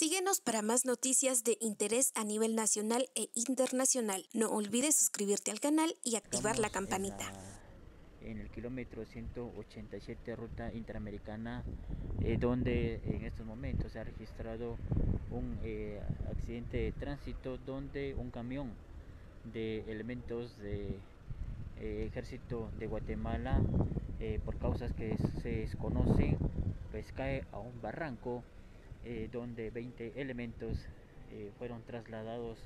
Síguenos para más noticias de interés a nivel nacional e internacional. No olvides suscribirte al canal y activar la campanita. En, el kilómetro 187 ruta interamericana, eh, donde en estos momentos se ha registrado un eh, accidente de tránsito donde un camión de elementos de eh, ejército de Guatemala por causas que se desconocen pues cae a un barranco eh, donde 20 elementos eh, fueron trasladados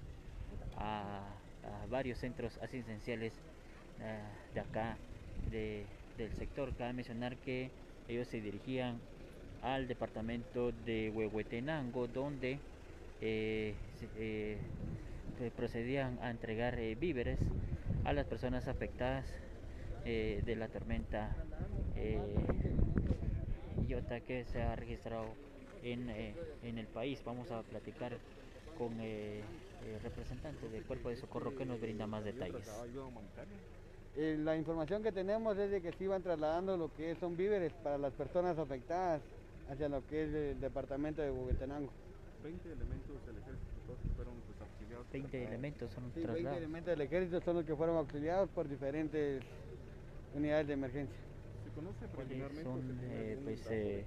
a, varios centros asistenciales eh, de acá del sector. Cabe mencionar que ellos se dirigían al departamento de Huehuetenango donde procedían a entregar víveres a las personas afectadas de la tormenta Iota que se ha registrado eh, en, el país. Vamos a platicar con eh, el representante del Cuerpo de Socorro que nos brinda más detalles. Eh, la información que tenemos es de que se iban trasladando lo que son víveres para las personas afectadas hacia lo que es el departamento de Huehuetenango. 20 elementos del ejército fueron pues, auxiliados. 20 elementos son sí, 20 elementos del ejército son los que fueron auxiliados por diferentes unidades de emergencia conoce preliminarmente son eh, pues, eh,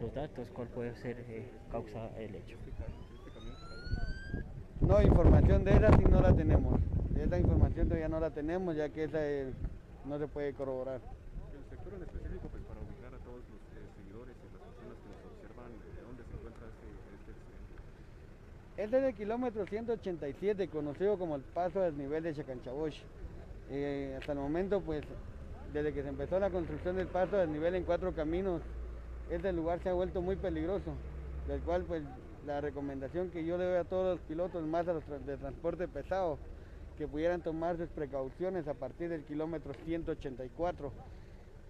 los datos, cuál puede ser eh, causa el hecho? No, información de esa sí no la tenemos. De esa información todavía no la tenemos, ya que esa no se puede corroborar. El sector en específico, pues para ubicar a todos los seguidores y las personas que nos observan, ¿dónde se encuentra este, este accidente? Este es el kilómetro 187, conocido como el paso del nivel de Chacanchabosh. hasta el momento, pues desde que se empezó la construcción del paso del nivel en cuatro caminos, este lugar se ha vuelto muy peligroso, del cual pues la recomendación que yo le doy a todos los pilotos, más a los de transporte pesado, que pudieran tomar sus precauciones a partir del kilómetro 184,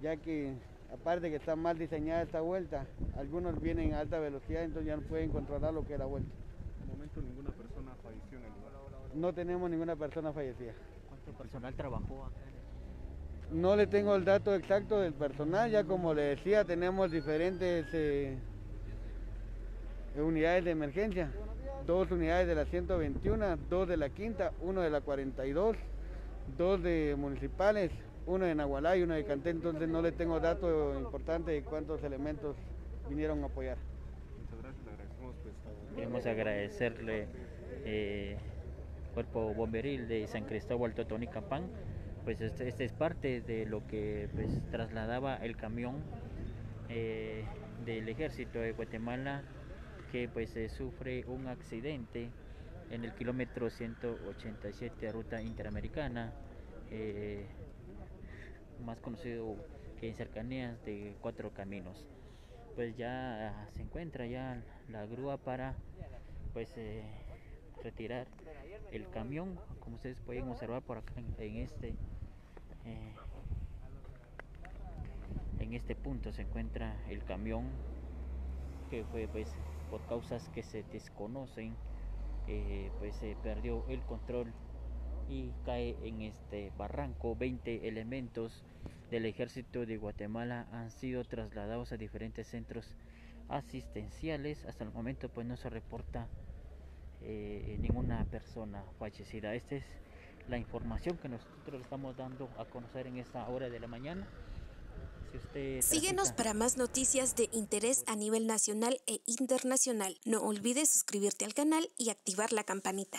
ya que aparte que está mal diseñada esta vuelta, algunos vienen a alta velocidad, entonces ya no pueden controlar lo que es la vuelta. En momento ninguna persona falleció en el lugar. No tenemos ninguna persona fallecida. ¿Cuánto personal trabajó acá? No le tengo el dato exacto del personal, ya como le decía, tenemos diferentes eh, unidades de emergencia. Dos unidades de la 121, dos de la quinta, uno de la 42, dos de municipales, uno de Nahualá y uno de Canté, entonces no le tengo dato importante de cuántos elementos vinieron a apoyar. Muchas gracias, le agradecemos. Pues, Queremos agradecerle eh, Cuerpo Bomberil de San Cristóbal Totonicapán pues este, es parte de lo que pues, trasladaba el camión eh, del ejército de Guatemala que pues sufre un accidente en el kilómetro 187 ruta interamericana eh, más conocido que en cercanías de cuatro caminos. Pues ya se encuentra ya la grúa para pues eh, retirar el camión como ustedes pueden observar por acá en, este eh, en este punto se encuentra el camión que fue pues por causas que se desconocen eh, pues se perdió el control y cae en este barranco. 20 elementos del ejército de Guatemala han sido trasladados a diferentes centros asistenciales. Hasta el momento pues no se reporta eh, ninguna persona fallecida. Esta es la información que nosotros estamos dando a conocer en esta hora de la mañana. Síguenos para más noticias de interés a nivel nacional e internacional. No olvides suscribirte al canal y activar la campanita.